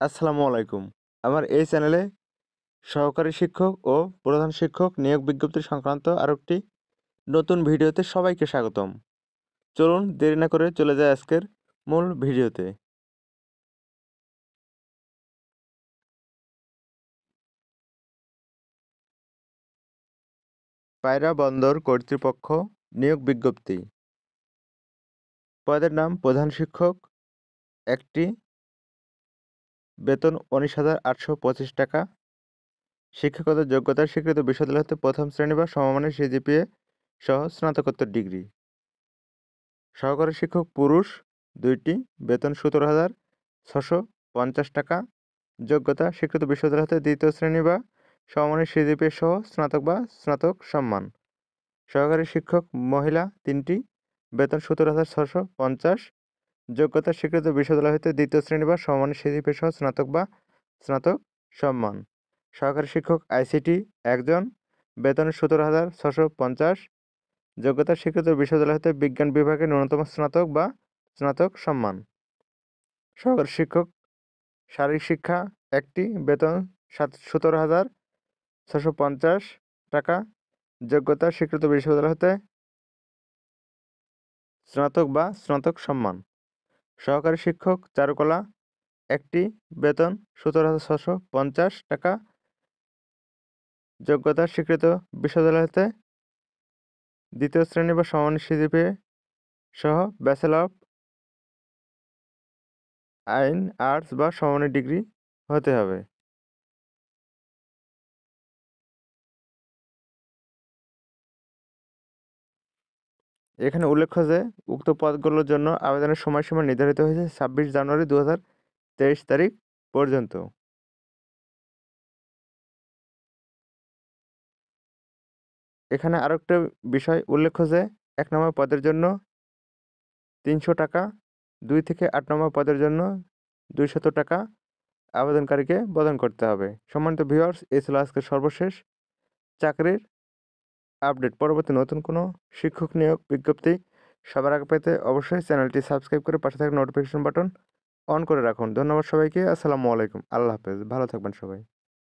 আসসালামু আলাইকুম। আমার এই চ্যানেলে সহকারী শিক্ষক ও প্রধান শিক্ষক নিয়োগ বিজ্ঞপ্তি সংক্রান্ত আরও একটি নতুন ভিডিওতে সবাইকে স্বাগতম। চলুন দেরি না করে চলে যায় আজকের মূল ভিডিওতে। পায়রা বন্দর কর্তৃপক্ষ নিয়োগ বিজ্ঞপ্তি। পদের নাম প্রধান শিক্ষক, একটি বেতন উনিশ হাজার আটশো পঁচিশ টাকা। শিক্ষাগত যোগ্যতার স্বীকৃত বিশ্ববিদ্যালয় হতে প্রথম শ্রেণি বা সমমানের সিজিপিএ সহ স্নাতকোত্তর ডিগ্রি। সহকারী শিক্ষক পুরুষ, দুইটি, বেতন সতেরো হাজার ছশো পঞ্চাশ টাকা। যোগ্যতা স্বীকৃত বিশ্ববিদ্যালয় হতে দ্বিতীয় শ্রেণি বা সমমানের সিজিপিএ সহ স্নাতক বা স্নাতক সম্মান। সহকারী শিক্ষক মহিলা, তিনটি, বেতন সতেরো হাজার ছশো পঞ্চাশ। যোগ্যতা স্বীকৃত বিশ্ববিদ্যালয় হতে দ্বিতীয় শ্রেণি বা সমান সিজিপি সহ স্নাতক বা স্নাতক সম্মান। সহকারী শিক্ষক আইসিটি একজন, বেতন সতেরো হাজার ছশো পঞ্চাশ। যোগ্যতা স্বীকৃত বিশ্ববিদ্যালয় হতে বিজ্ঞান বিভাগে ন্যূনতম স্নাতক বা স্নাতক সম্মান। সহকারী শিক্ষক শারীরিক শিক্ষা একটি, বেতন সাত, সতেরো হাজার ছশো পঞ্চাশ টাকা। যোগ্যতা স্বীকৃত বিশ্ববিদ্যালয় হতে স্নাতক বা স্নাতক সম্মান। সহকারী শিক্ষক চারুকলা, একটি বেতন সতেরো হাজার ছশো পঞ্চাশ টাকা। যোগ্যতা স্বীকৃত বিশ্ববিদ্যালয় হতে দ্বিতীয় শ্রেণি বা সমানী সিজিপি সহ ব্যাচেল অফ আইন আর্টস বা সমানের ডিগ্রি হতে হবে। এখানে উল্লেখ্য যে, উক্ত পদগুলোর জন্য আবেদনের সময়সীমা নির্ধারিত হয়েছে ছাব্বিশ জানুয়ারি দু তারিখ পর্যন্ত। এখানে আরও একটা বিষয় উল্লেখ্য যে, এক নম্বর পদের জন্য তিনশো টাকা, দুই থেকে আট নম্বর পদের জন্য দুইশত টাকা আবেদনকারীকে প্রদান করতে হবে। সম্মানিত ভিউয়ার্স এই ছিল আজকের সর্বশেষ চাকরির আপডেট। পরবর্তী নতুন কোনো শিক্ষক নিয়োগ বিজ্ঞপ্তি সবার আগে পেতে অবশ্যই চ্যানেলটি সাবস্ক্রাইব করে পাশে থাকা নোটিফিকেশন বাটন অন করে রাখুন। ধন্যবাদ সবাইকে। আসসালামু আলাইকুম। আল্লাহ হাফেজ। ভালো থাকবেন সবাই।